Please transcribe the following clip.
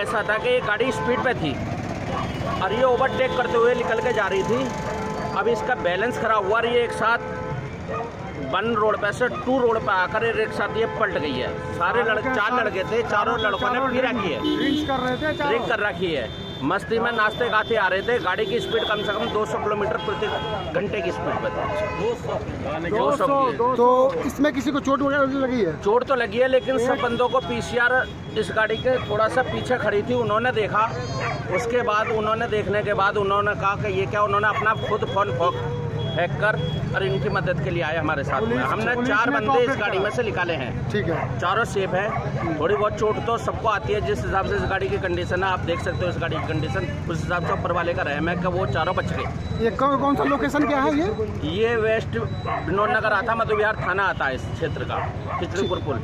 ऐसा था कि ये गाड़ी स्पीड पे थी और ये ओवरटेक करते हुए निकल के जा रही थी। अब इसका बैलेंस खराब हुआ और ये एक साथ वन रोड पे से टू रोड पे आकर एक साथ ये पलट गई है। सारे लड़के चार लड़के थे चारों लड़कों ने पी रखी है। ड्रिंक कर रखी है। मस्ती में नाश्ते गाते आ रहे थे। गाड़ी की स्पीड कम से कम 200 किलोमीटर प्रति घंटे की स्पीड पर थी। दो सौ तो इसमें किसी को चोट वगैरह लगी है? चोट तो लगी है लेकिन सब बंदों को पीसीआर इस गाड़ी के थोड़ा सा पीछे खड़ी थी उन्होंने देखा। उसके बाद उन्होंने देखने के बाद उन्होंने कहा कि ये क्या उन्होंने अपना खुद फ़ोन फेंक कर और इनकी मदद के लिए आए हमारे साथ में। हमने चार बंदे इस गाड़ी में से निकाले हैं। ठीक है। चारों सेफ़ है। थोड़ी बहुत चोट तो सबको आती है जिस हिसाब से इस गाड़ी की कंडीशन है। आप देख सकते हो इस गाड़ी की कंडीशन उस हिसाब से ऊपर वाले का रहम है कि वो चारों बच गए। ये कौन कौन सा लोकेशन क्या है ये? ये वेस्ट विनोद नगर आता मधु विहार थाना आता है इस क्षेत्र का खिचड़ीपुर पुल।